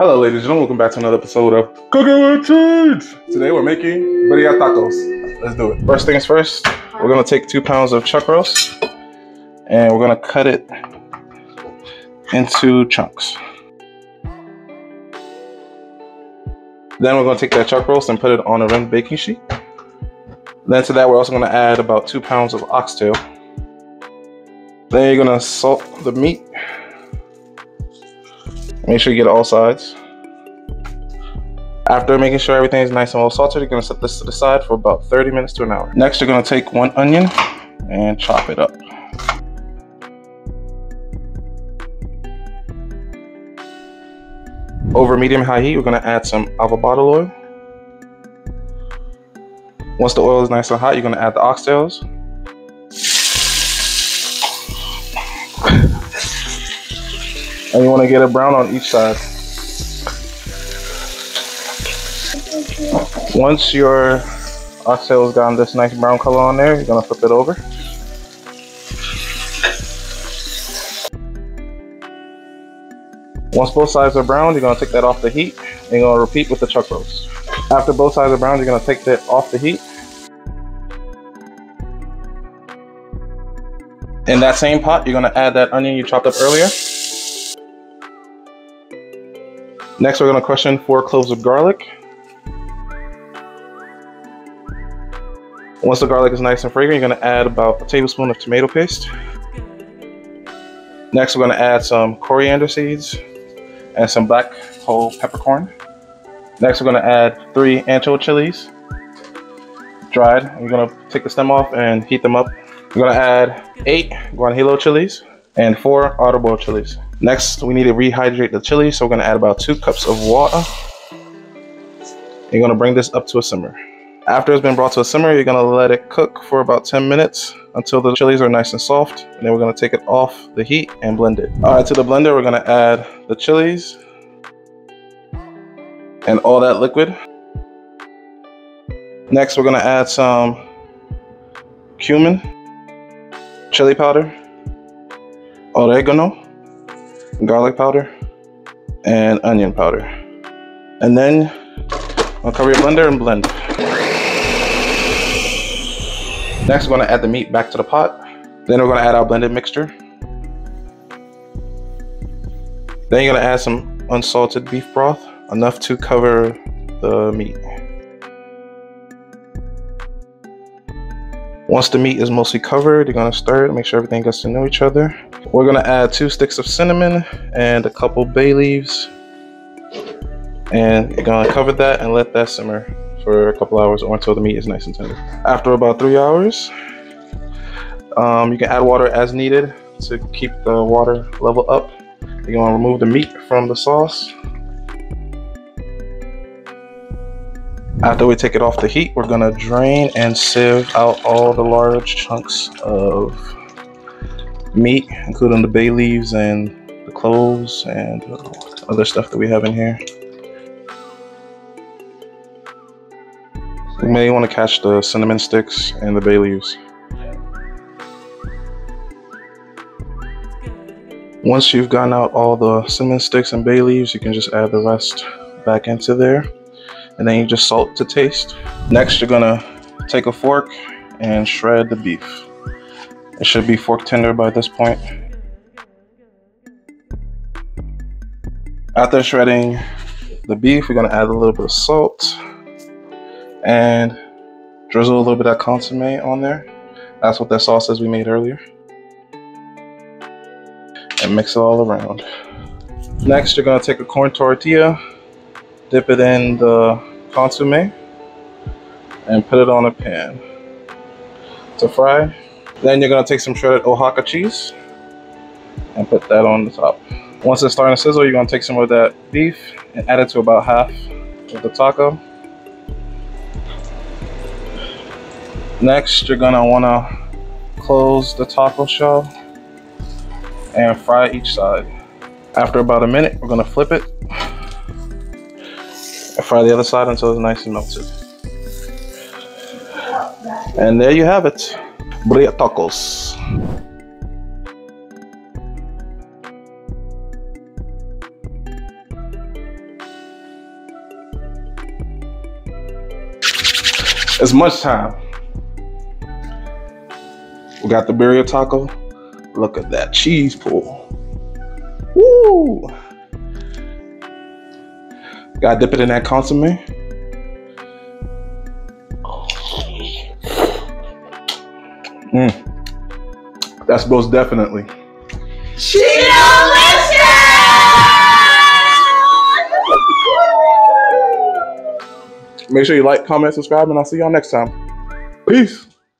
Hello, ladies and gentlemen. Welcome back to another episode of Cooking with Cheeds. Today we're making birria tacos. Let's do it. First things first, we're gonna take two pounds of chuck roast and we're gonna cut it into chunks. Then we're gonna take that chuck roast and put it on a rimmed baking sheet. Then to that, we're also gonna add about two pounds of oxtail. Then you're gonna salt the meat Make sure you get all sides. After making sure everything is nice and well salted, you're gonna set this to the side for about 30 minutes to an hour. Next, you're gonna take one onion and chop it up. Over medium high heat, we're gonna add some avocado oil. Once the oil is nice and hot, you're gonna add the oxtails. And you want to get it brown on each side. Once your oxtail has gotten this nice brown color on there, you're going to flip it over. Once both sides are brown, you're going to take that off the heat and you're going to repeat with the chuck roast. After both sides are brown, you're going to take that off the heat. In that same pot, you're going to add that onion you chopped up earlier. Next, we're gonna crush in four cloves of garlic. Once the garlic is nice and fragrant, you're gonna add about a tablespoon of tomato paste. Next, we're gonna add some coriander seeds and some black whole peppercorn. Next, we're gonna add three ancho chilies, dried. You're gonna take the stem off and heat them up. We're gonna add eight guajillo chilies and four árbol chilies. Next, we need to rehydrate the chili, so we're gonna add about two cups of water. You're gonna bring this up to a simmer. After it's been brought to a simmer, you're gonna let it cook for about 10 minutes until the chilies are nice and soft. And then we're gonna take it off the heat and blend it. All right, to the blender, we're gonna add the chilies and all that liquid. Next, we're gonna add some cumin, chili powder, oregano, garlic powder, and onion powder. And then I'll cover your blender and blend. Next, we're gonna add the meat back to the pot. Then we're gonna add our blended mixture. Then you're gonna add some unsalted beef broth, enough to cover the meat. Once the meat is mostly covered, you're gonna stir it, make sure everything gets to know each other. We're gonna add two sticks of cinnamon and a couple bay leaves. And you're gonna cover that and let that simmer for a couple hours or until the meat is nice and tender. After about three hours, um, you can add water as needed to keep the water level up. You're gonna remove the meat from the sauce. After we take it off the heat, we're gonna drain and sieve out all the large chunks of meat, including the bay leaves and the cloves and uh, other stuff that we have in here. You may want to catch the cinnamon sticks and the bay leaves. Once you've gotten out all the cinnamon sticks and bay leaves, you can just add the rest back into there. And then you just salt to taste. Next, you're gonna take a fork and shred the beef. It should be fork tender by this point. After shredding the beef, we're gonna add a little bit of salt and drizzle a little bit of consomme on there. That's what that sauce is we made earlier. And mix it all around. Next, you're gonna take a corn tortilla, dip it in the consomme, and put it on a pan to fry. Then you're gonna take some shredded Oaxaca cheese and put that on the top. Once it's starting to sizzle, you're gonna take some of that beef and add it to about half of the taco. Next, you're gonna wanna close the taco shell and fry each side. After about a minute, we're gonna flip it fry the other side until it's nice and melted. And there you have it, burrito tacos. It's much time. We got the burrito taco. Look at that cheese pull. Woo! Gotta dip it in that consomme. Mm. That's most definitely. Make sure you like, comment, subscribe, and I'll see y'all next time. Peace.